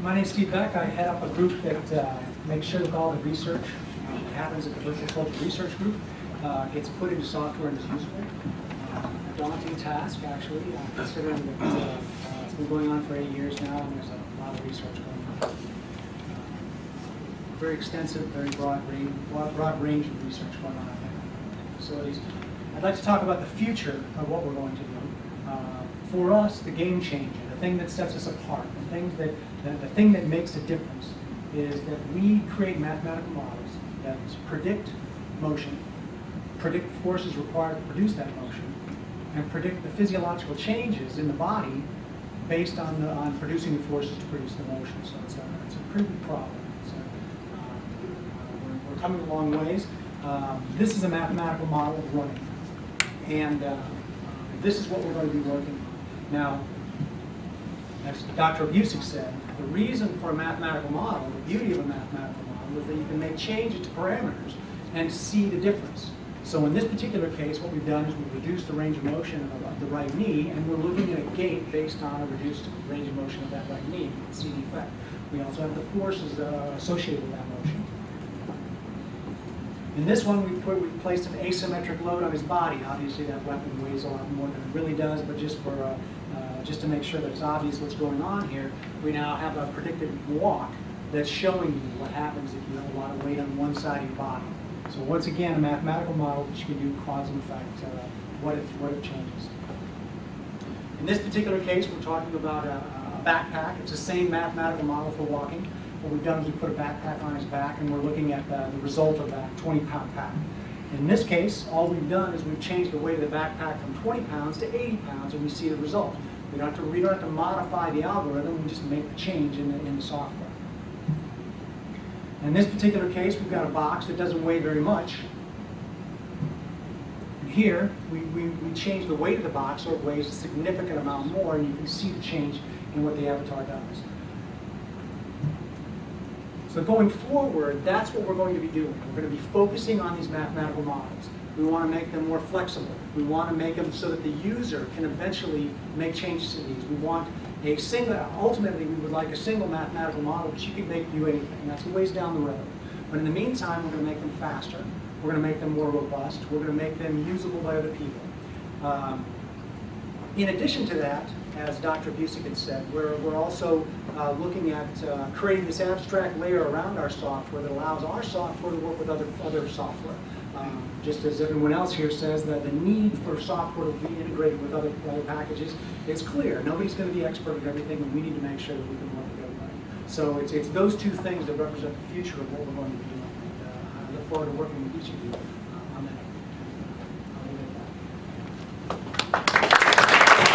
My name's Steve Beck. I head up a group that uh, makes sure that all the research uh, that happens at the Virtual Soldier Research Group uh, gets put into software and is. Uh, A daunting task, actually, uh, considering that uh, uh, it's been going on for eight years now and there's a lot of research going on. Uh, Very extensive, very broad range, broad broad range of research going on at facilities. I'd like to talk about the future of what we're going to do. Uh, For us, the game changer, thing that sets us apart, the thing that, the, thing that makes a difference is that we create mathematical models that predict motion, predict forces required to produce that motion, and predict the physiological changes in the body based on, the, on producing the forces to produce the motion. So it's a, it's a pretty big problem. So, uh, we're, we're coming a long ways. Um, this is a mathematical model of running. And uh, this is what we're going to be working on. Now, as Dr. Abusick said, the reason for a mathematical model, the beauty of a mathematical model, is that you can make changes to parameters and see the difference. So in this particular case, what we've done is we've reduced the range of motion of the- right knee, and we're looking at a gait based on a reduced range of motion of that right knee. You can see the effect. We also have the forces associated with that motion. In this one, we put, we placed an asymmetric load on his body. Obviously, that weapon weighs a lot more than it really does, but just for, uh, uh, just to make sure that it's obvious what's going on here, we now have a predicted walk that's showing you what happens if you have a lot of weight on one side of your body. So once again, a mathematical model that you can do cause and effect, uh, what if, what if changes. In this particular case, we're talking about a, a backpack. It's the same mathematical model for walking. What we've done is we put a backpack on his back and we're looking at the, the result of that 20 pound pack. In this case, all we've done is we've changed the weight of the backpack from 20 pounds to 80 pounds and we see the result. We don't have to, we don't have to modify the algorithm, we just make the change in the, in the software. In this particular case, we've got a box that doesn't weigh very much. And Here, we, we, we change the weight of the box so it weighs a significant amount more, and you can see the change in what the avatar does. So going forward, that's what we're going to be doing. We're going to be focusing on these mathematical models. We want to make them more flexible. We want to make them so that the user can eventually make changes to these. We want a single, ultimately, we would like a single mathematical model that you can make do anything. That's a ways down the road. But in the meantime, we're going to make them faster. We're going to make them more robust. We're going to make them usable by other people. Um, in addition to that, as Dr. Busick had said, we're, we're also uh, looking at uh, creating this abstract layer around our software that allows our software to work with other, other software. Um, just as everyone else here says that the need for software to be integrated with other, other packages is clear. Nobody's going to be expert at everything, and we need to make sure that we can work with everybody. So it's, it's those two things that represent the future of what we're going to be doing. And, uh, I look forward to working with each of you uh, on that.